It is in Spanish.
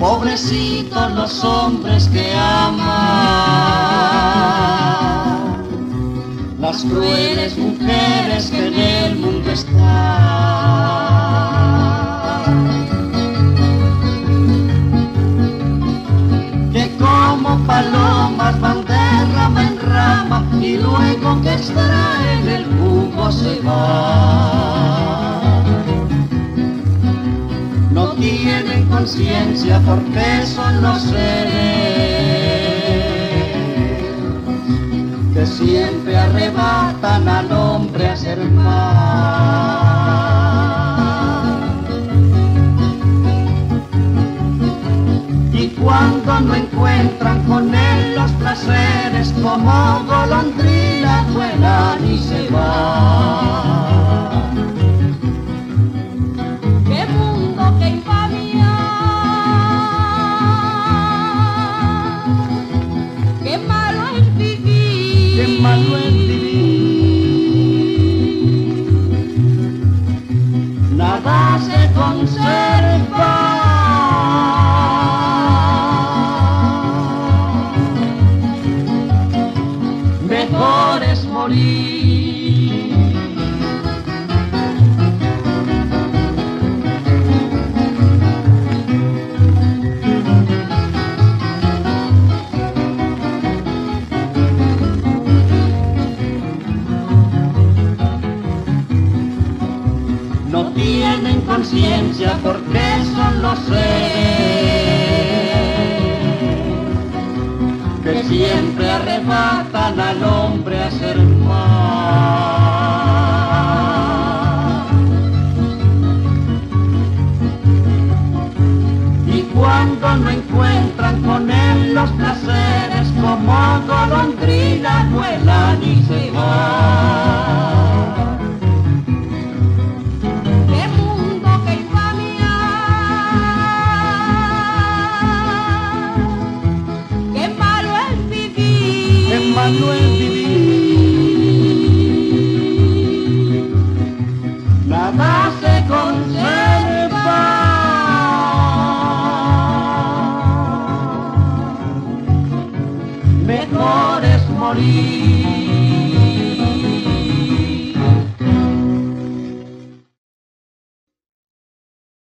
Pobrecitos los hombres que aman, las crueles mujeres que en el mundo están. Que como palomas van de rama en rama y luego que extraen el jugo se van. No tienen conciencia porque son los seres que siempre arrebatan al hombre a ser mal. Y cuando no encuentran con él los placeres, como golondrina vuelan y se van. No tienen conciencia porque son los seres arrebatan al hombre a ser mal. Y cuando no encuentran con él los placeres conserva. Mejor es morir.